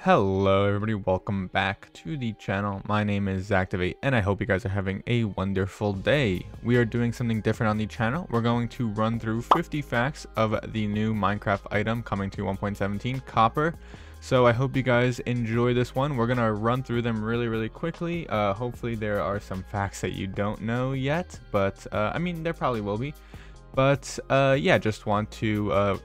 Hello everybody, welcome back to the channel. My name is Zacktivate and I hope you guys are having a wonderful day. We are doing something different on the channel. We're going to run through 50 facts of the new Minecraft item coming to 1.17, Copper. So I hope you guys enjoy this one. We're going to run through them really, really quickly. Uh, hopefully there are some facts that you don't know yet, but uh, I mean, there probably will be. But uh, yeah, just want to uh,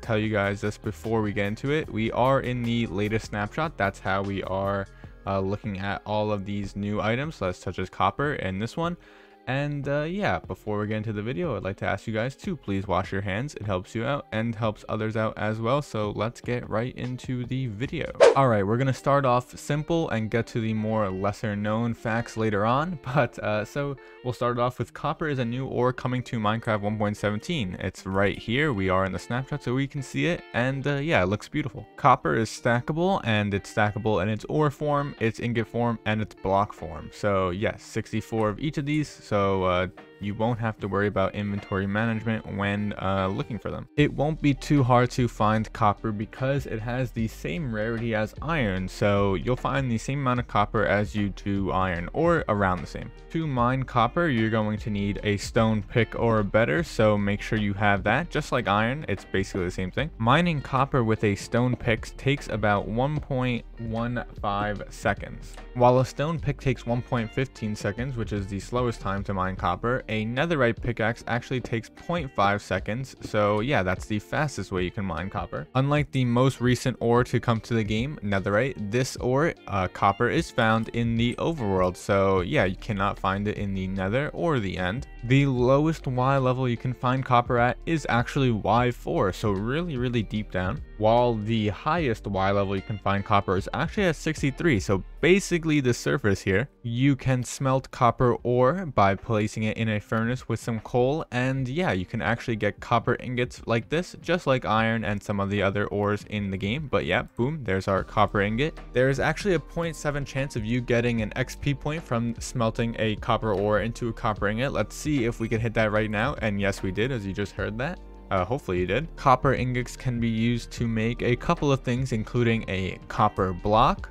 tell you guys this before we get into it. We are in the latest snapshot. That's how we are uh, looking at all of these new items, such as copper and this one. And uh, yeah, before we get into the video, I'd like to ask you guys to please wash your hands. It helps you out and helps others out as well. So let's get right into the video. All right, we're going to start off simple and get to the more lesser known facts later on. But uh, so we'll start off with copper is a new ore coming to Minecraft 1.17. It's right here. We are in the snapshot so we can see it. And uh, yeah, it looks beautiful. Copper is stackable and it's stackable in its ore form, its ingot form, and its block form. So yes, 64 of each of these. So so uh, you won't have to worry about inventory management when uh, looking for them. It won't be too hard to find copper because it has the same rarity as iron, so you'll find the same amount of copper as you do iron, or around the same. To mine copper, you're going to need a stone pick or better, so make sure you have that. Just like iron, it's basically the same thing. Mining copper with a stone pick takes about 1.15 seconds. While a stone pick takes 1.15 seconds, which is the slowest time to mine copper, a netherite pickaxe actually takes 0.5 seconds, so yeah, that's the fastest way you can mine copper. Unlike the most recent ore to come to the game, netherite, this ore, uh, copper, is found in the overworld, so yeah, you cannot find it in the nether or the end. The lowest Y level you can find copper at is actually Y4, so really, really deep down while the highest Y level you can find copper is actually at 63. So basically the surface here, you can smelt copper ore by placing it in a furnace with some coal. And yeah, you can actually get copper ingots like this, just like iron and some of the other ores in the game. But yeah, boom, there's our copper ingot. There is actually a 0.7 chance of you getting an XP point from smelting a copper ore into a copper ingot. Let's see if we can hit that right now. And yes, we did, as you just heard that. Uh, hopefully you did. Copper ingots can be used to make a couple of things, including a copper block,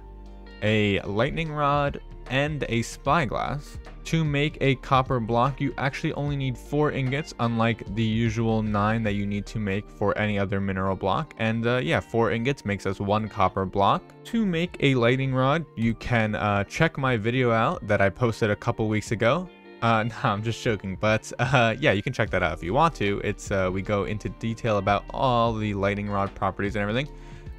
a lightning rod, and a spyglass. To make a copper block, you actually only need 4 ingots, unlike the usual 9 that you need to make for any other mineral block. And uh, yeah, 4 ingots makes us 1 copper block. To make a lightning rod, you can uh, check my video out that I posted a couple weeks ago. Uh, no, I'm just joking, but uh, yeah, you can check that out if you want to. It's uh, we go into detail about all the lightning rod properties and everything.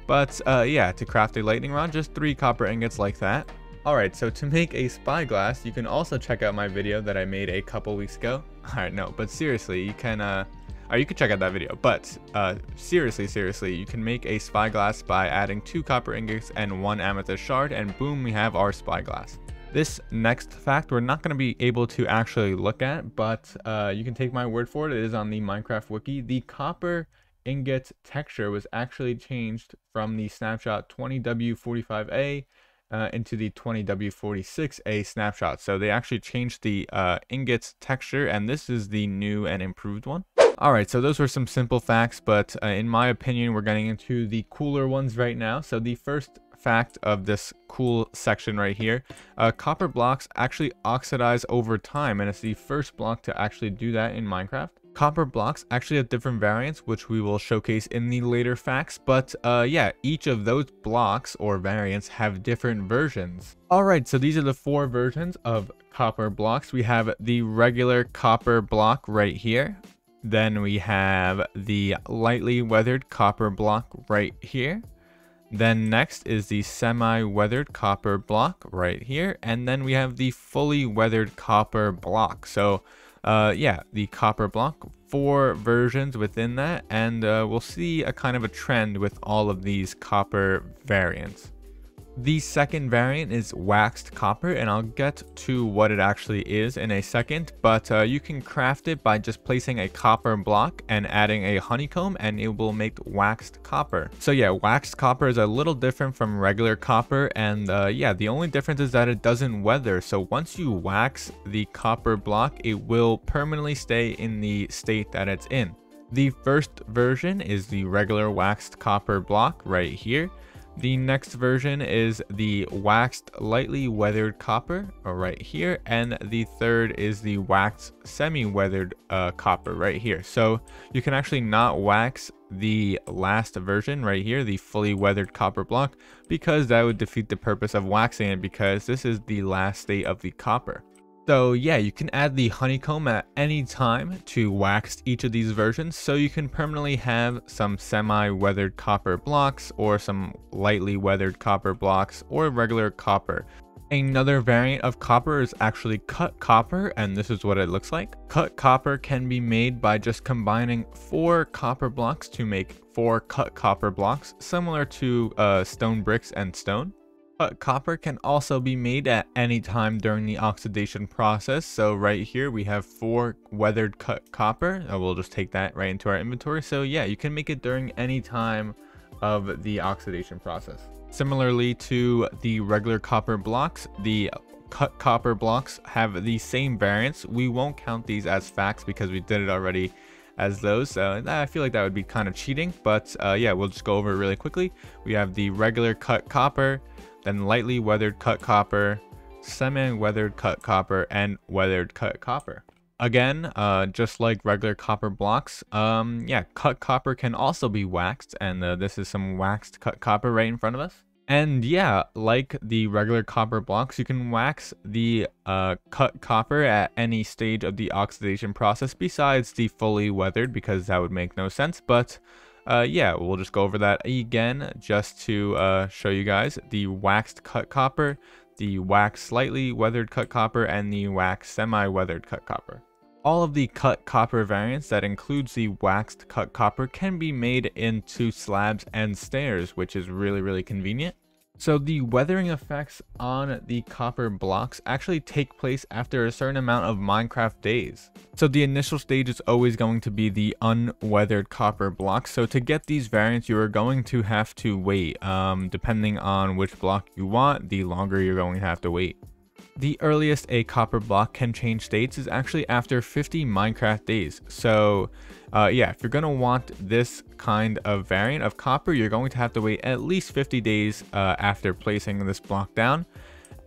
But uh, yeah, to craft a lightning rod, just three copper ingots like that. Alright, so to make a spyglass, you can also check out my video that I made a couple weeks ago. Alright, no, but seriously, you can, uh, or you can check out that video. But, uh, seriously, seriously, you can make a spyglass by adding two copper ingots and one amethyst shard, and boom, we have our spyglass. This next fact we're not going to be able to actually look at, but uh, you can take my word for it. It is on the Minecraft wiki. The copper ingot texture was actually changed from the snapshot 20W45A uh, into the 20W46A snapshot. So they actually changed the uh, ingot's texture, and this is the new and improved one. Alright, so those were some simple facts, but uh, in my opinion, we're getting into the cooler ones right now. So the first fact of this cool section right here. Uh, copper blocks actually oxidize over time, and it's the first block to actually do that in Minecraft. Copper blocks actually have different variants, which we will showcase in the later facts, but uh, yeah, each of those blocks or variants have different versions. Alright, so these are the four versions of copper blocks. We have the regular copper block right here. Then we have the lightly weathered copper block right here. Then next is the semi-weathered copper block right here. And then we have the fully weathered copper block. So uh, yeah, the copper block, four versions within that. And uh, we'll see a kind of a trend with all of these copper variants. The second variant is waxed copper, and I'll get to what it actually is in a second, but uh, you can craft it by just placing a copper block and adding a honeycomb, and it will make waxed copper. So yeah, waxed copper is a little different from regular copper, and uh, yeah, the only difference is that it doesn't weather. So once you wax the copper block, it will permanently stay in the state that it's in. The first version is the regular waxed copper block right here. The next version is the waxed lightly weathered copper uh, right here. And the third is the waxed semi-weathered uh, copper right here. So you can actually not wax the last version right here, the fully weathered copper block, because that would defeat the purpose of waxing it because this is the last state of the copper. So yeah, you can add the honeycomb at any time to wax each of these versions, so you can permanently have some semi-weathered copper blocks or some lightly weathered copper blocks or regular copper. Another variant of copper is actually cut copper, and this is what it looks like. Cut copper can be made by just combining four copper blocks to make four cut copper blocks, similar to uh, stone bricks and stone. But copper can also be made at any time during the oxidation process. So right here we have four weathered cut copper. Uh, we'll just take that right into our inventory. So yeah, you can make it during any time of the oxidation process. Similarly to the regular copper blocks, the cut copper blocks have the same variance. We won't count these as facts because we did it already as those. So I feel like that would be kind of cheating, but uh, yeah, we'll just go over it really quickly. We have the regular cut copper, then lightly weathered cut copper, semi-weathered cut copper, and weathered cut copper. Again, uh, just like regular copper blocks, um, yeah, cut copper can also be waxed, and uh, this is some waxed cut copper right in front of us. And yeah, like the regular copper blocks, you can wax the uh, cut copper at any stage of the oxidation process besides the fully weathered because that would make no sense. But uh, yeah, we'll just go over that again just to uh, show you guys the waxed cut copper, the wax slightly weathered cut copper, and the wax semi-weathered cut copper. All of the cut copper variants that includes the waxed cut copper can be made into slabs and stairs, which is really, really convenient. So the weathering effects on the copper blocks actually take place after a certain amount of Minecraft days. So the initial stage is always going to be the unweathered copper blocks. So to get these variants, you are going to have to wait. Um, depending on which block you want, the longer you're going to have to wait. The earliest a copper block can change states is actually after 50 Minecraft days. So uh, yeah, if you're going to want this kind of variant of copper, you're going to have to wait at least 50 days uh, after placing this block down.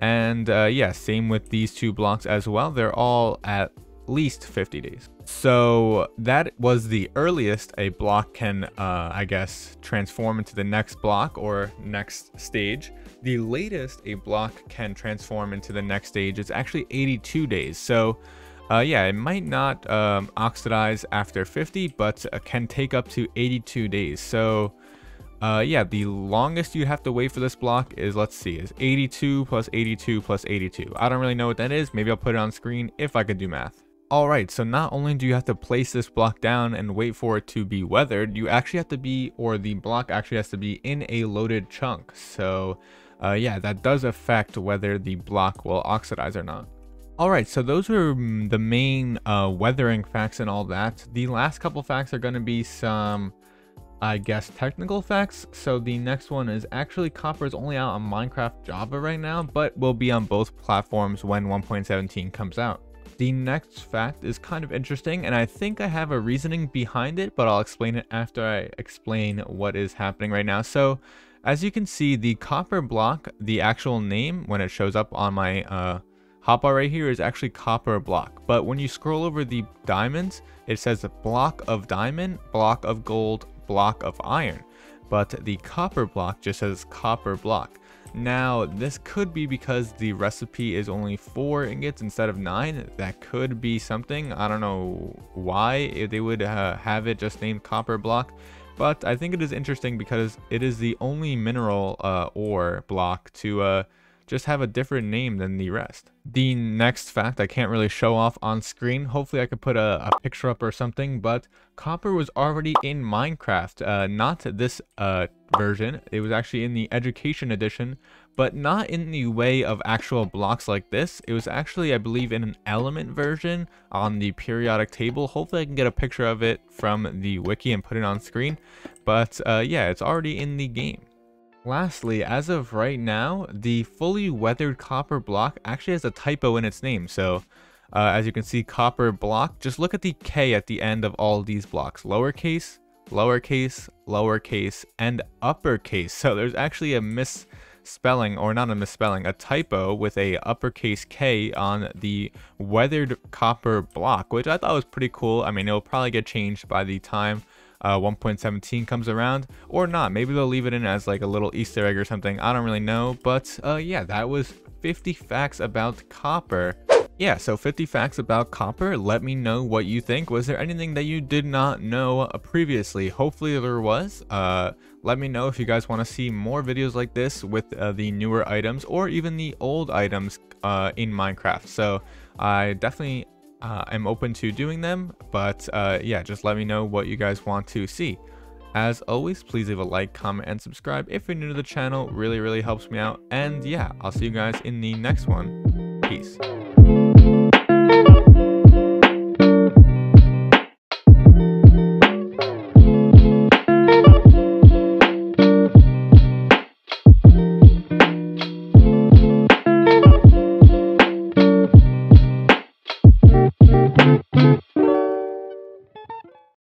And uh, yeah, same with these two blocks as well. They're all at least 50 days. So that was the earliest a block can, uh, I guess, transform into the next block or next stage. The latest a block can transform into the next stage is actually 82 days. So uh, yeah, it might not um, oxidize after 50, but uh, can take up to 82 days. So uh, yeah, the longest you have to wait for this block is, let's see, is 82 plus 82 plus 82. I don't really know what that is. Maybe I'll put it on screen if I could do math. Alright, so not only do you have to place this block down and wait for it to be weathered, you actually have to be, or the block actually has to be in a loaded chunk. So uh, yeah, that does affect whether the block will oxidize or not. Alright, so those are mm, the main uh, weathering facts and all that. The last couple facts are going to be some, I guess, technical facts. So the next one is actually Copper is only out on Minecraft Java right now, but will be on both platforms when 1.17 comes out. The next fact is kind of interesting, and I think I have a reasoning behind it, but I'll explain it after I explain what is happening right now. So, as you can see, the copper block, the actual name, when it shows up on my uh, hotbar right here is actually copper block. But when you scroll over the diamonds, it says block of diamond, block of gold, block of iron. But the copper block just says copper block. Now, this could be because the recipe is only 4 ingots instead of 9. That could be something. I don't know why they would uh, have it just named copper block. But I think it is interesting because it is the only mineral uh, ore block to uh, just have a different name than the rest. The next fact I can't really show off on screen. Hopefully I could put a, a picture up or something, but copper was already in Minecraft. Uh, not this uh, version. It was actually in the education edition, but not in the way of actual blocks like this. It was actually, I believe, in an element version on the periodic table. Hopefully I can get a picture of it from the wiki and put it on screen. But uh, yeah, it's already in the game. Lastly, as of right now, the fully weathered copper block actually has a typo in its name. So uh, as you can see, copper block, just look at the K at the end of all these blocks. Lowercase, lowercase, lowercase, and uppercase. So there's actually a misspelling, or not a misspelling, a typo with a uppercase K on the weathered copper block, which I thought was pretty cool. I mean, it'll probably get changed by the time uh, 1.17 comes around or not. Maybe they'll leave it in as like a little Easter egg or something. I don't really know. But uh, yeah, that was 50 facts about copper. Yeah, so 50 facts about copper. Let me know what you think. Was there anything that you did not know previously? Hopefully there was. Uh, let me know if you guys want to see more videos like this with uh, the newer items or even the old items uh, in Minecraft. So I definitely uh, I'm open to doing them, but uh, yeah, just let me know what you guys want to see. As always, please leave a like, comment, and subscribe if you're new to the channel. Really, really helps me out. And yeah, I'll see you guys in the next one. Peace.